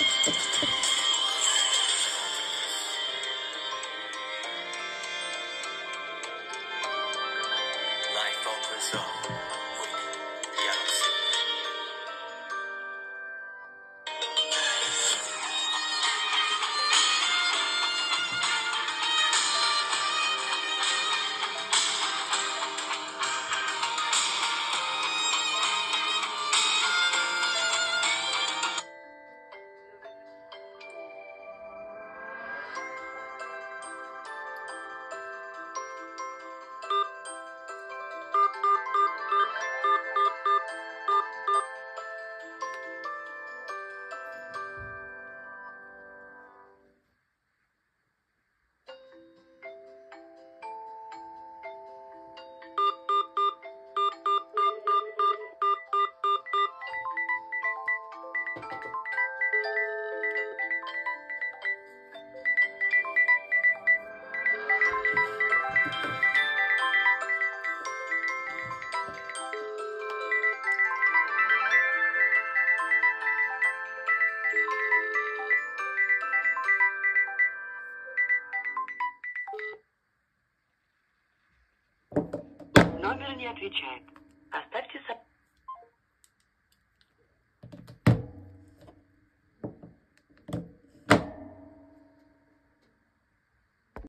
Life opens up. Номер не отвечает. Оставьте